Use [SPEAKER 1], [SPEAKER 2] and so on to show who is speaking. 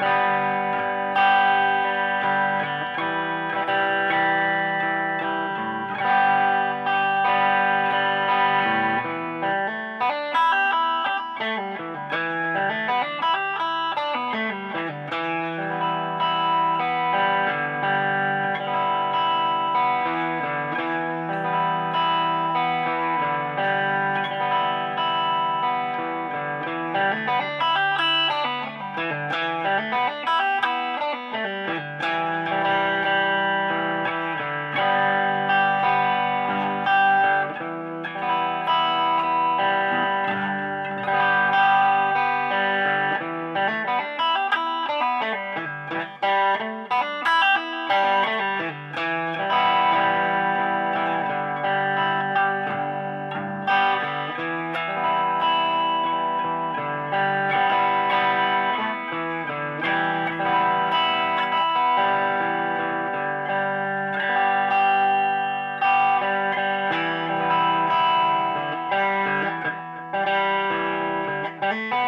[SPEAKER 1] Bye. Bye.